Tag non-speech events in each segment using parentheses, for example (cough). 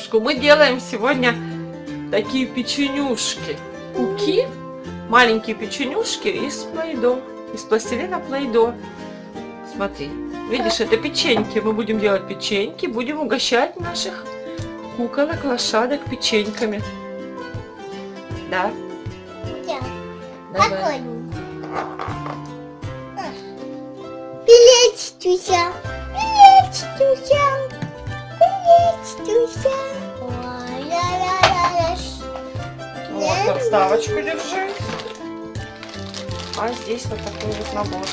игрушку. Мы делаем сегодня такие печенюшки. Куки, маленькие печенюшки из плейдо, из пластилина плейдо. Смотри, видишь, это печеньки. Мы будем делать печеньки, будем угощать наших куколок, лошадок печеньками. Да, Да. давай. Какой? Билет, Туся. Билет, Ля-ля-ля-ля. Вот подставочку держи. А здесь вот такой вот набор.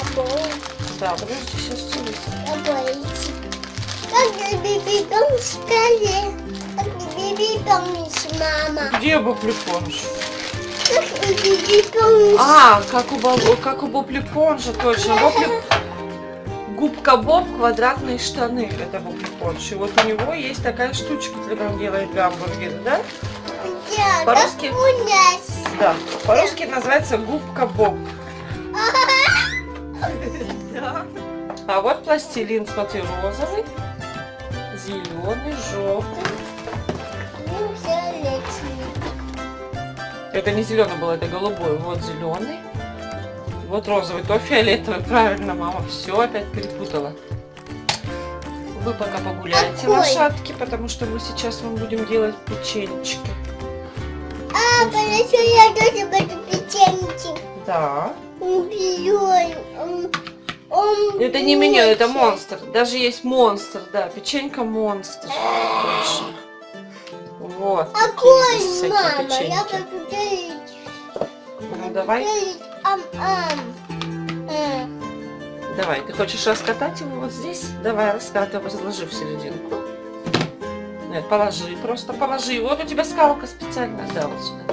Обои. Да, подожди, сейчас все Обоите. Как бибиком скажи. Как бибиком мама. Где буплепонж? Как бибиком А, как у, Боб- как у Боплепонжа, точно. Боплеп... Губка Боб, квадратные штаны. Это Боплепонж. И вот у него есть такая штучка, когда он делает гамбургер, да? Да, По-русски? Да. По-русски называется губка Боб. (laughs) Да. А вот пластилин, смотри, розовый, зеленый, желтый. Ну. Это не зеленый был, это голубой. Вот зеленый. Вот розовый, то фиолетовый. Правильно, мама все опять перепутала. Вы пока погуляйте, Какой? лошадки, потому что мы сейчас вам будем делать печенечки. А, хорошо, я тоже буду печеньки. Да. Это не меня, это монстр. Даже есть монстр, да. Печенька монстр. Точно. Вот. такие здесь всякие мама? Я печеньки. буду делать. Ну давай, Делать ам-ам. Давай. Ты хочешь раскатать его вот здесь? Давай, раскатывай, разложи в серединку. Нет, положи, просто положи. Вот у тебя скалка специально, да, вот сюда.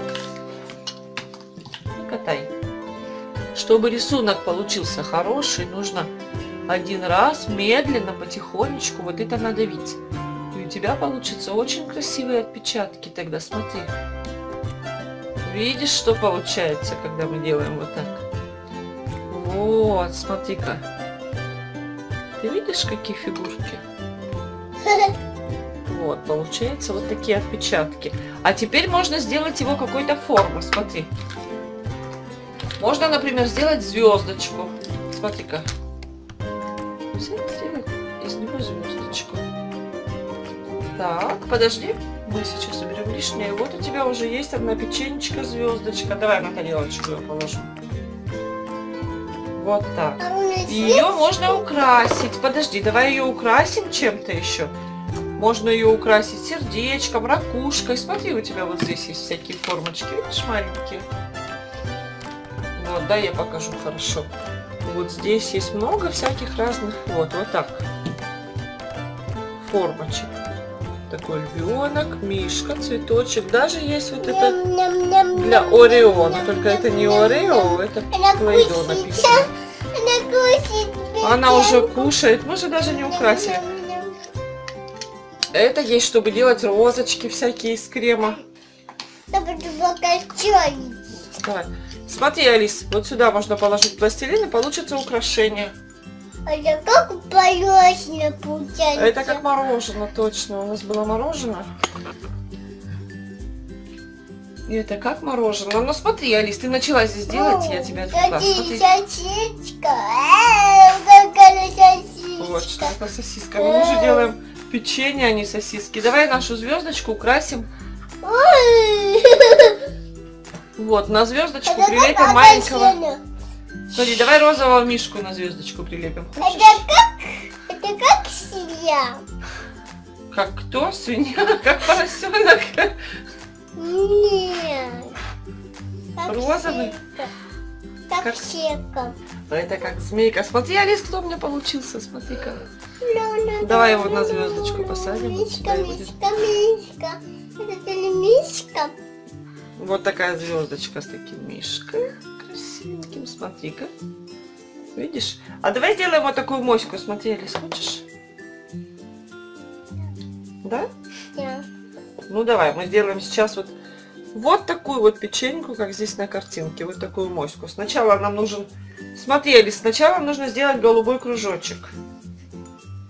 И катай. Чтобы рисунок получился хороший, нужно один раз медленно, потихонечку вот это надавить. И у тебя получится очень красивые отпечатки тогда, смотри. Видишь, что получается, когда мы делаем вот так? Вот, смотри-ка. Ты видишь, какие фигурки? Вот, получается вот такие отпечатки. А теперь можно сделать его какой-то формы, смотри. Можно, например, сделать звездочку. Смотри-ка. Из него звездочку. Так, подожди. Мы сейчас уберем лишнее. Вот у тебя уже есть одна печенечка, звездочка. Давай на тарелочку ее положим. Вот так. Нас Ее можно украсить. Подожди, давай ее украсим чем-то еще. Можно ее украсить сердечком, ракушкой. Смотри, у тебя вот здесь есть всякие формочки, видишь, маленькие. Вот, да, я покажу хорошо. Вот здесь есть много всяких разных, вот, вот так. Формочек. Такой львенок, мишка, цветочек. Даже есть вот это для Орео, но только это не Орео, это Плейдо написано. Она уже кушает, мы же даже не украсили. Это есть, чтобы делать розочки всякие из крема. Давай. Смотри, Алис, вот сюда можно положить пластилин и получится украшение. А это как полезно получается. Это как мороженое, точно. У нас было мороженое. И это как мороженое. Ну смотри, Алис, ты начала здесь делать, я тебя отвлекла. Смотри, Смотри. сосиска. А, какая сосиска. Вот что это сосиска. Мы уже делаем печенье, а не сосиски. Давай нашу звездочку украсим. Вот, на звездочку прилепим как маленького. Смотри, давай розового мишку на звездочку прилепим. Хочешь? Это как, это как семья. Как кто? Свинья? (laughs) Как поросенок? Нет. Как Розовый? сетка. Как, Как- сетка. Это как змейка. Смотри, Алис, кто у меня получился? Смотри-ка. Ну, ну, Давай ну, его на звездочку посадим, Мишка, мишка, мишка. Это не мишка. Вот такая звездочка с таким мишкой. Красивеньким. Смотри-ка. Видишь? А давай сделаем вот такую моську. Смотри, Алис, хочешь? Да? Да. Ну давай, мы сделаем сейчас вот вот такую вот печеньку, как здесь на картинке, вот такую моську. Сначала нам нужен, смотри, Алис, сначала нужно сделать голубой кружочек.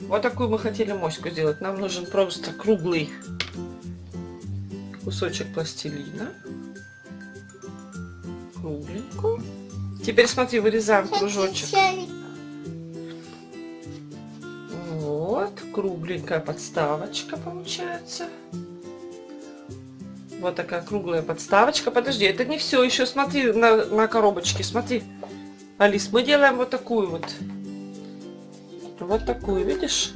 Вот такую мы хотели моську сделать. Нам нужен просто круглый кусочек пластилина. Кругленькую. Теперь смотри, вырезаем кружочек. Вот, кругленькая подставочка получается. Вот такая круглая подставочка. Подожди, это не все. Еще смотри на, на коробочке. Смотри. Алис, мы делаем вот такую вот. Вот такую, видишь?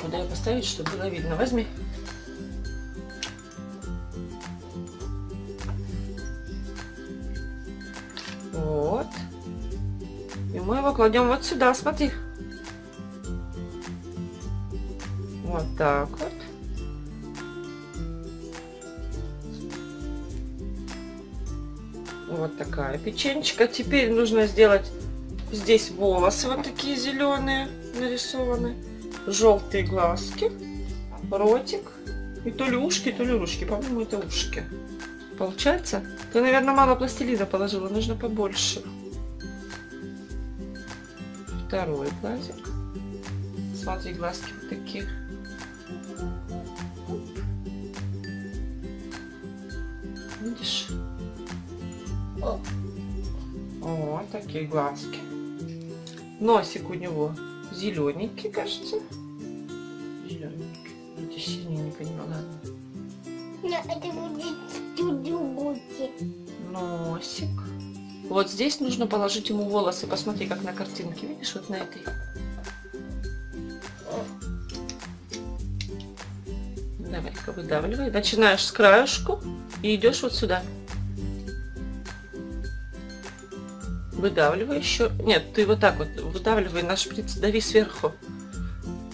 Куда ее поставить, чтобы было видно? Возьми. Кладем вот сюда, смотри. Вот так вот. Вот такая печенечка. Теперь нужно сделать здесь волосы вот такие зеленые нарисованы. Желтые глазки. Ротик. И то ли ушки, то ли ручки. По-моему, это ушки. Получается? Ты, наверное, мало пластилина положила. Нужно побольше. Второй глазик. Смотри, глазки вот такие. Видишь? О. Вот такие глазки. Носик у него зелененький, кажется. Зелененький. Эти синие, не понимаю. ладно. Но это будет тюдюгути. Носик. Вот здесь нужно положить ему волосы. Посмотри, как на картинке. Видишь, вот на этой. Давай-ка выдавливай. Начинаешь с краешку и идешь вот сюда. Выдавливай еще. Нет, ты вот так вот выдавливай на шприц, дави сверху.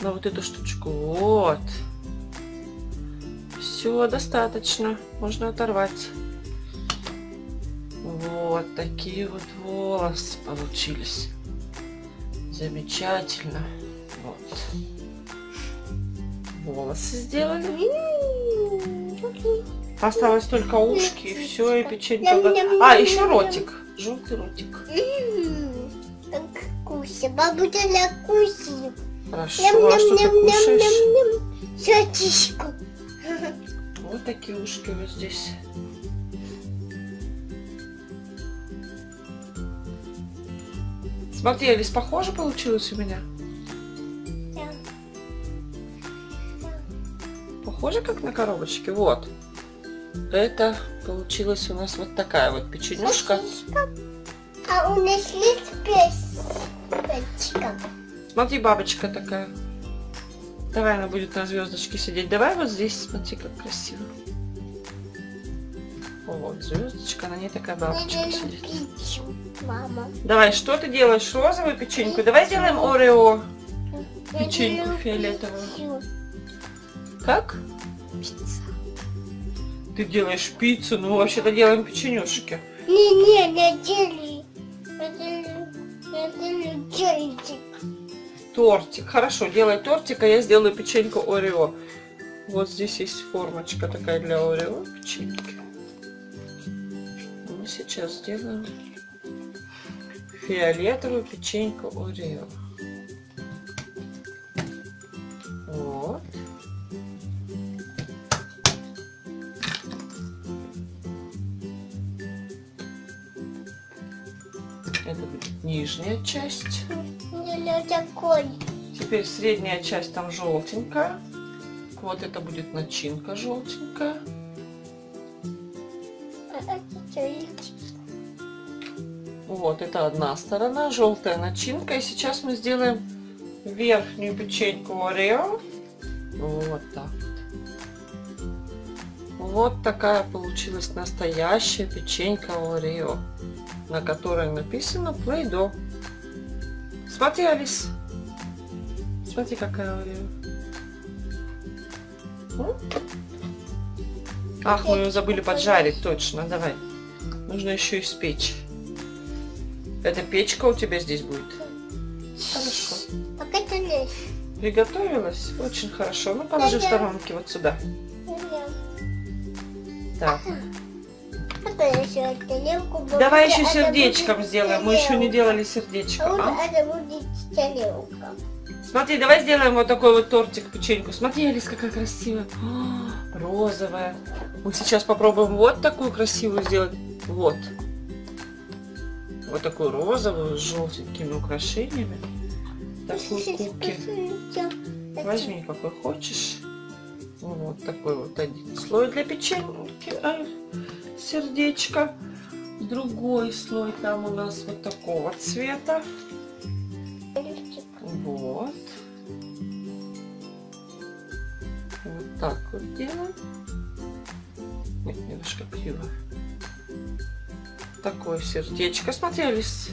На вот эту штучку. Вот. Все, достаточно. Можно оторвать. Вот такие вот волосы получились. Замечательно. Вот. Волосы сделали. Осталось только ушки и все, и. Ням-ням-ням-ням. А, еще ротик. Желтый ротик. Как куся. Бабуля куси. Хорошо, а что ты кушаешь? Сотишку. Вот такие ушки вот здесь. Смотри, Алис, похоже получилось у меня? Похоже, как на коробочке. Вот. Это получилась у нас вот такая вот печенюшка. А у нас есть песочка. Смотри, бабочка такая. Давай она будет на звездочке сидеть. Давай вот здесь, смотри, как красиво. Вот, звездочка, на ней такая бабочка сидит. мама. Давай, что ты делаешь? Розовую печеньку? Давай сделаем Орео. Печеньку фиолетовую. Как? Ты делаешь пиццу, ну вообще-то делаем печенюшки. Не-не, я делаю. Я делаю, я делаю тортик. Тортик. Хорошо, делай тортик, а я сделаю печеньку Орео. Вот здесь есть формочка такая для Орео печеньки. Сейчас сделаем фиолетовую печеньку Орео. Вот. Это будет нижняя часть. Теперь средняя часть там желтенькая. Вот это будет начинка желтенькая. Вот это одна сторона, желтая начинка. И сейчас мы сделаем верхнюю печеньку Орео. Вот так. Вот такая получилась настоящая печенька Орео, на которой написано Play-Doh. Смотри, Алис. Смотри, какая Орео. Ах, мы ее забыли поджарить, точно, давай. Нужно еще испечь. Эта печка у тебя здесь будет. Хорошо. Пока ты лезь. Приготовилась? Очень хорошо. Ну, положи в сторонке вот сюда. Так. Еще буду. Давай еще Это сердечком сделаем. Мы еще не делали А сердечко. А? это будет тарелка. Смотри, давай сделаем вот такой вот тортик, печеньку. Смотри, Алис, какая красивая. А, Розовая. Мы сейчас попробуем вот такую красивую сделать. Вот. Вот такую розовую с желтенькими украшениями. Такую куки. Возьми, какой хочешь. Вот такой вот один слой для печеньки. а, сердечко. Другой слой там у нас вот такого цвета. Вот. Вот так вот делаем. Нет, немножко криво. Такое сердечко. Смотри, Алис.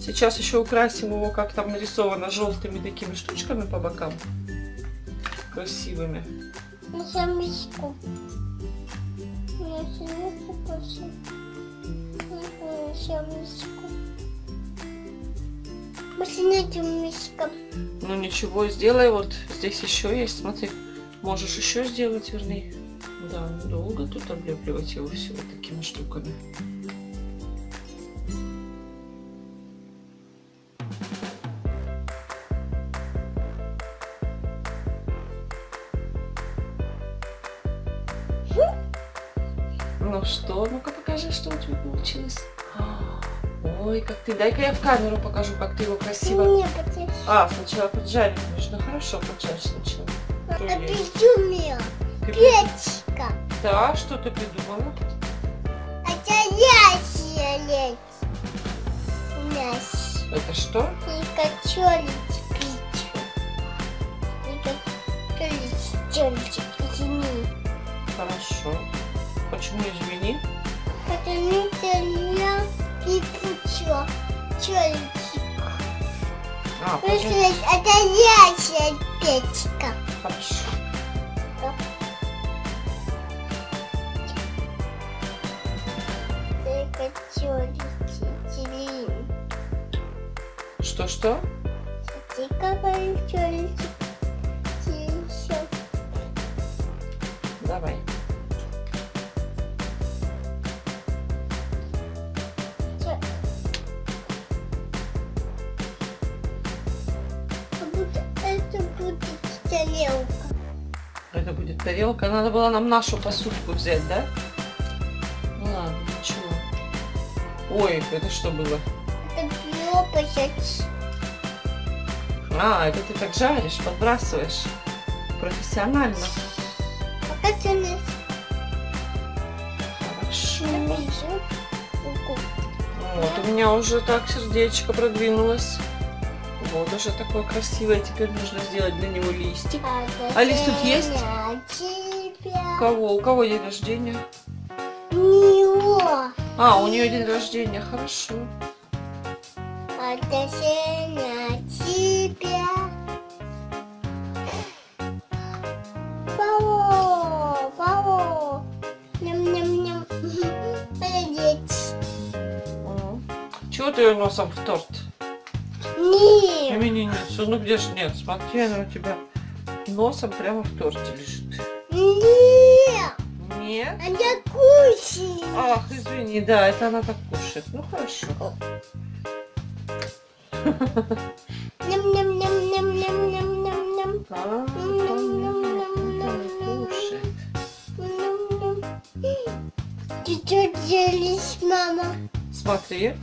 Сейчас еще украсим его, как там нарисовано, желтыми такими штучками по бокам. Красивыми. Я миску. Ну ничего, сделай. Вот здесь еще есть. Смотри, можешь еще сделать, вернее. Да, долго тут облепливать его все вот такими штуками. Ну что, ну-ка покажи, что у тебя получилось. А, Ой, как ты, дай-ка я в камеру покажу, как ты его красиво Не, а, сначала поджарить нужно. Хорошо, поджарь сначала. Что Это есть? безумие. Ты Печка. Да, что ты придумала? Это лящая лечь. Мясо. Это что? И качолить пить. И качолить чёльчик. Извини. Хорошо. Почему извини? Потому что я и пучу. Чёльчик. А, пожалуйста. что это лящая печка. Хорошо. Что-что? Ты какой тарелка. Это будет тарелка. Надо было нам нашу посудку взять, да? Ну ладно, ничего. Ой, это что было? Это. А, это ты так жаришь, подбрасываешь. Профессионально. А как у нас Хорошо. Вот, у меня уже так сердечко продвинулось. Вот уже такое красивое. Теперь нужно сделать для него листик. Алис, тут есть? У кого? У кого день рождения? Него. А, у нее день рождения, хорошо. На тебя. Пау, пау. Ням-ням-ням. (laughs) Молодец. Чего ты ее носом в торт? Нет. Именинницу. Ну где ж нет? Смотри, она у тебя носом прямо в торте лежит. Нет. Нет? Она кушает. Ах, извини, да, это она так кушает. Ну хорошо. Ням-ням-ням-ням-ням-ням-ням. А, она кушает. Ты что делаешь, мама? Смотри,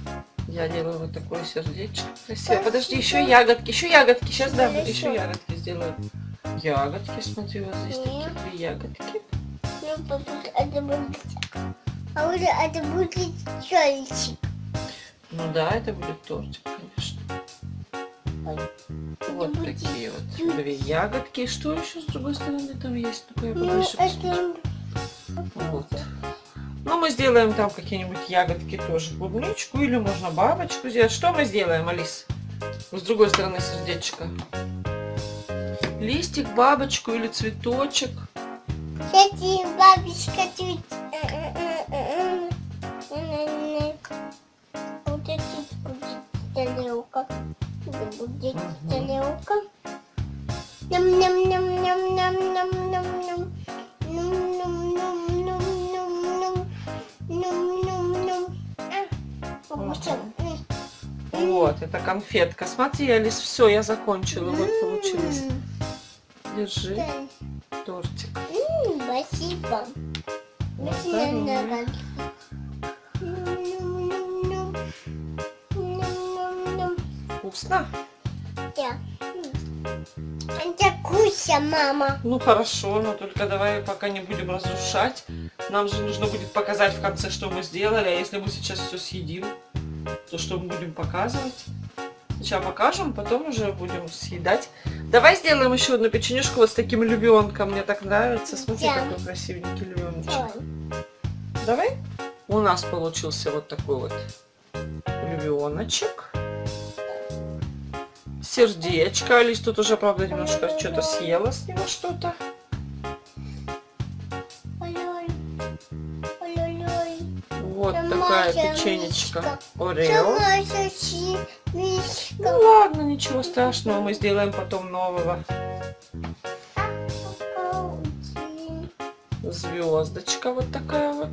я делаю вот такое сердечко красивое. Подожди, еще ягодки, еще ягодки. Сейчас дам, Хорошо. еще ягодки сделаю. Ягодки, смотри, вот здесь такие две ягодки. Ну, это. А вот это будет чёльчик. Ну да, это будет тортик, конечно. Вот будет такие вот чуть- две ягодки. Что еще с другой стороны там есть? Такое Ну, поближе посмотрю. это... Вот. Ну, мы сделаем там какие-нибудь ягодки тоже. Клубничку или можно бабочку сделать. Что мы сделаем, Алис? С другой стороны сердечко. Листик, бабочку или цветочек. Кстати. Вот это будет тарелка. Будет тарелка. А, это конфетка. Смотри, Алис, все, я закончила. Вот получилось. Держи тортик. Спасибо. Ням-ням-ням. Вкусно? Да. Это куся, мама. Ну хорошо, но только давай пока не будем разрушать. Нам же нужно будет показать в конце, что мы сделали. А если мы сейчас все съедим, то что мы будем показывать? Сначала покажем, потом уже будем съедать. Давай сделаем еще одну печенюшку вот с таким львенком. Мне так нравится. Смотри, Да. какой красивенький львеночек. Ой. Давай. У нас получился вот такой вот львеночек. Сердечко. Алис тут уже, правда, немножко что-то съела с него что-то. Вот такая печенечка. Орео. Ну ладно, ничего страшного, мы сделаем потом нового. Звездочка вот такая вот.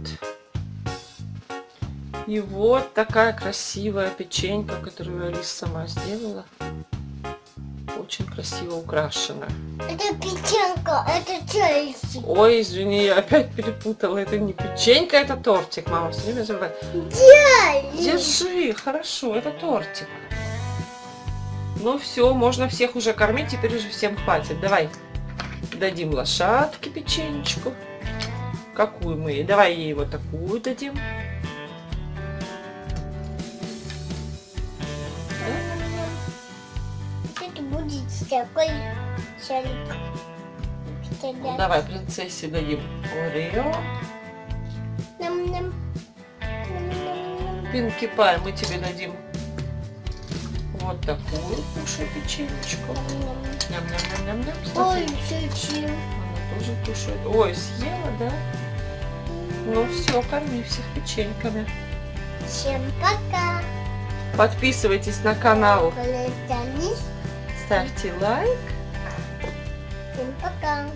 И вот такая красивая печенька, которую Алиса сама сделала. Очень красиво украшенная. Это печенка, это чайчик. Ой, извини, я опять перепутала. Это не печенька, это тортик. Мама все время забывает. Чайчик. Держи, хорошо, это тортик. Ну все, можно всех уже кормить, теперь уже всем хватит. Давай дадим лошадке печенечку. Какую мы? Давай ей вот такую дадим. Такой шарик. Ну, давай принцессе дадим Орео. Нам-нам. Пинки Пай мы тебе дадим вот такую кушай печенечку. Нам-нам. Ням-ням-ням-ням-ням. Ой, чуть-чуть. Она тоже кушает. Ой, съела, да? Ну все, корми всех печеньками. Всем пока. Подписывайтесь на канал. Ставьте лайк. Всем пока.